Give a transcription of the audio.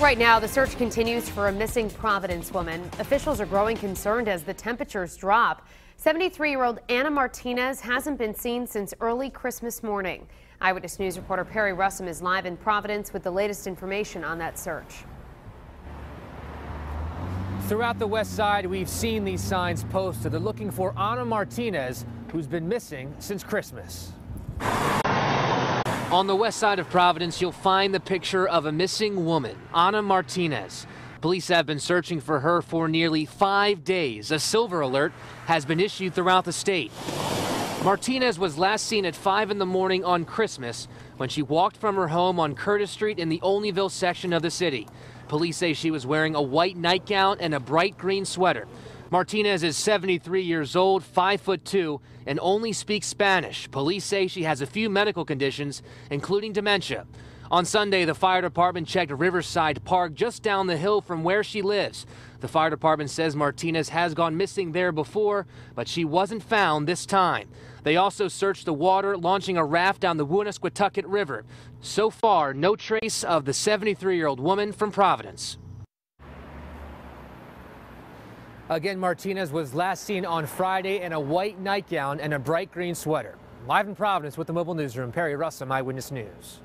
Right now, the search continues for a missing Providence woman. Officials are growing concerned as the temperatures drop. 73 year old Ana Martinez hasn't been seen since early Christmas morning. Eyewitness News reporter Perry Russom is live in Providence with the latest information on that search. Throughout the west side, we've seen these signs posted. They're looking for Ana Martinez, who's been missing since Christmas. On the west side of Providence, you'll find the picture of a missing woman, Ana Martinez. Police have been searching for her for nearly five days. A silver alert has been issued throughout the state. Martinez was last seen at 5 in the morning on Christmas when she walked from her home on Curtis Street in the Olneyville section of the city. Police say she was wearing a white nightgown and a bright green sweater. Martinez is 73 years old, 5 foot 2, and only speaks Spanish. Police say she has a few medical conditions, including dementia. On Sunday, the fire department checked Riverside Park just down the hill from where she lives. The fire department says Martinez has gone missing there before, but she wasn't found this time. They also searched the water, launching a raft down the Woonasquatucket River. So far, no trace of the 73 year old woman from Providence. Again, Martinez was last seen on Friday in a white nightgown and a bright green sweater. Live in Providence with the Mobile Newsroom, Perry Russom, Eyewitness News.